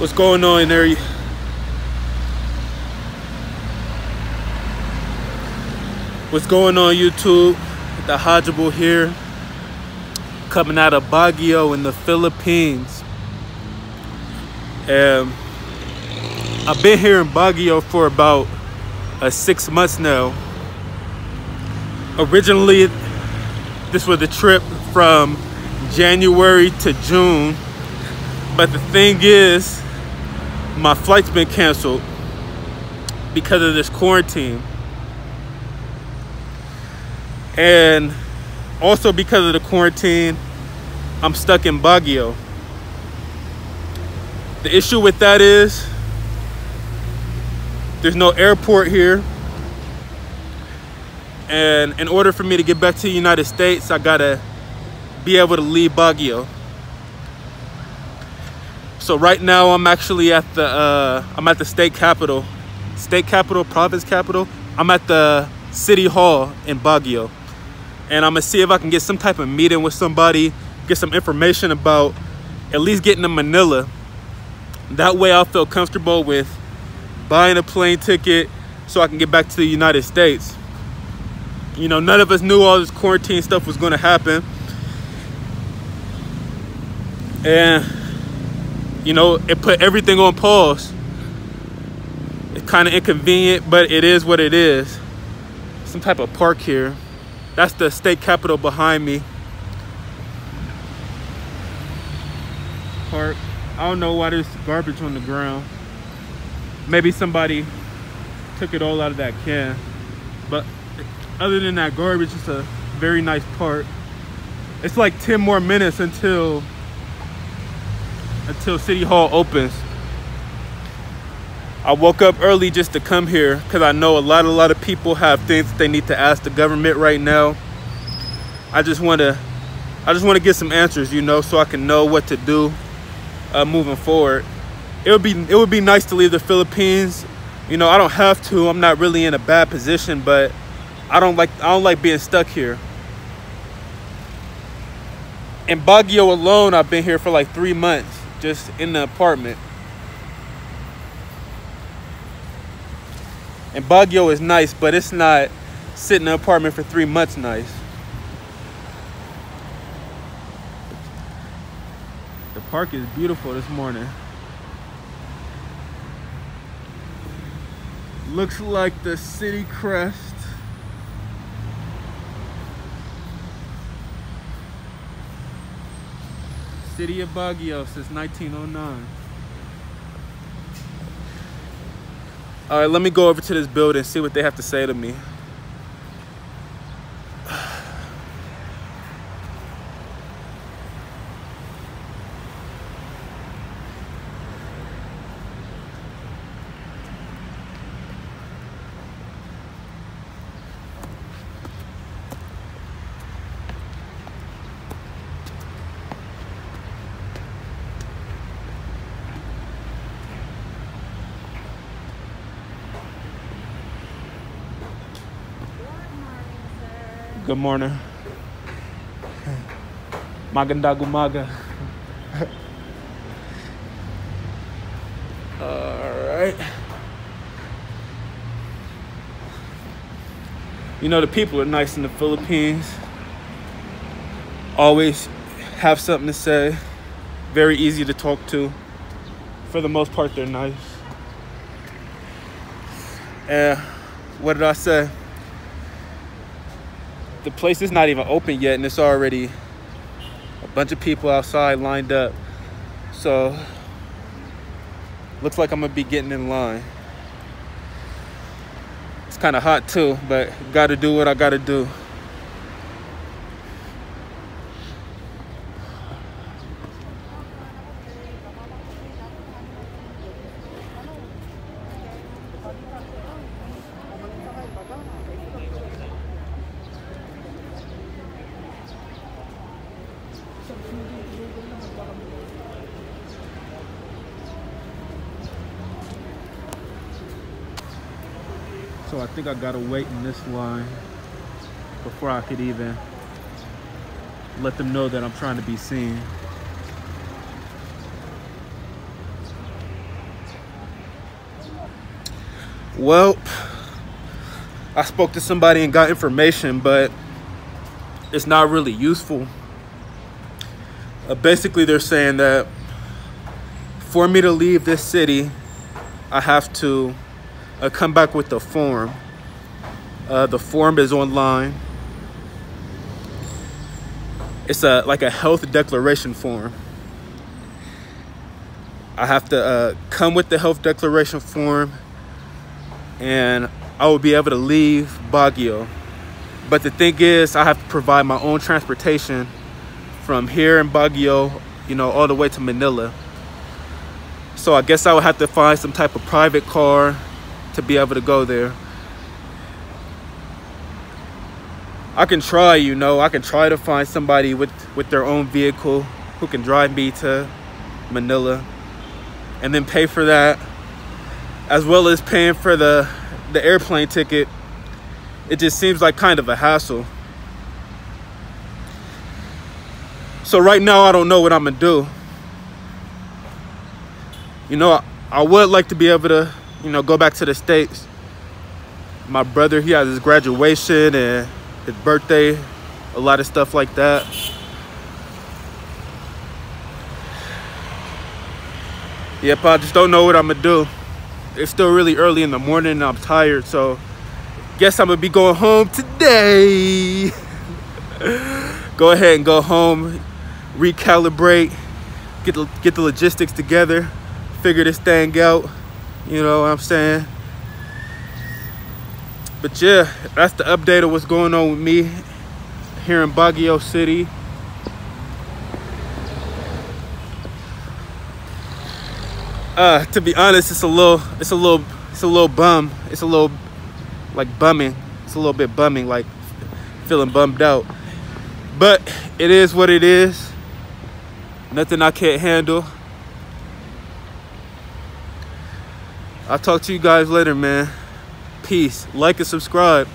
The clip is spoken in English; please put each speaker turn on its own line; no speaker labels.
What's going on there? What's going on YouTube? The Hodgeable here. Coming out of Baguio in the Philippines. And I've been here in Baguio for about uh, six months now. Originally, this was a trip from January to June. But the thing is, my flight's been canceled because of this quarantine. And also because of the quarantine, I'm stuck in Baguio. The issue with that is there's no airport here. And in order for me to get back to the United States, I gotta be able to leave Baguio. So right now I'm actually at the uh, I'm at the state capital, state capital, province capital. I'm at the city hall in Baguio, and I'm gonna see if I can get some type of meeting with somebody, get some information about at least getting to Manila. That way I'll feel comfortable with buying a plane ticket so I can get back to the United States. You know, none of us knew all this quarantine stuff was gonna happen. And you know, it put everything on pause. It's kind of inconvenient, but it is what it is. Some type of park here. That's the state capitol behind me. Park. I don't know why there's garbage on the ground. Maybe somebody took it all out of that can. But other than that garbage, it's a very nice park. It's like 10 more minutes until until City Hall opens. I woke up early just to come here because I know a lot, a lot of people have things that they need to ask the government right now. I just want to, I just want to get some answers, you know, so I can know what to do uh, moving forward. It would be, it would be nice to leave the Philippines. You know, I don't have to. I'm not really in a bad position, but I don't like, I don't like being stuck here. In Baguio alone, I've been here for like three months just in the apartment. And Baguio is nice, but it's not sitting in an apartment for three months nice. The park is beautiful this morning. Looks like the city crest. City of Baguio since 1909. All right, let me go over to this building, see what they have to say to me. Good morning. Magandang umaga. Alright. You know, the people are nice in the Philippines. Always have something to say. Very easy to talk to. For the most part, they're nice. And what did I say? The place is not even open yet and it's already a bunch of people outside lined up. So looks like i'm gonna be getting in line. It's kind of hot too but gotta do what i gotta do So I think I gotta wait in this line before I could even let them know that I'm trying to be seen. Well, I spoke to somebody and got information, but it's not really useful. Uh, basically, they're saying that for me to leave this city, I have to uh, come back with the form. Uh, the form is online. It's a like a health declaration form. I have to uh, come with the health declaration form and I will be able to leave Baguio. But the thing is, I have to provide my own transportation from here in Baguio, you know, all the way to Manila. So I guess I would have to find some type of private car to be able to go there. I can try, you know, I can try to find somebody with, with their own vehicle who can drive me to Manila and then pay for that as well as paying for the the airplane ticket. It just seems like kind of a hassle. So right now i don't know what i'm gonna do. You know I, I would like to be able to you know go back to the states my brother he has his graduation and his birthday a lot of stuff like that Yep, I just don't know what I'm gonna do. It's still really early in the morning and I'm tired, so guess I'm gonna be going home today. go ahead and go home, recalibrate, get the, get the logistics together, figure this thing out. You know what I'm saying? But yeah, that's the update of what's going on with me here in Baguio City. uh, to be honest, it's a little, it's a little, it's a little bum. It's a little, like bumming. It's a little bit bumming, like feeling bummed out. But it is what it is. Nothing I can't handle. I'll talk to you guys later, man. Peace. Like and subscribe.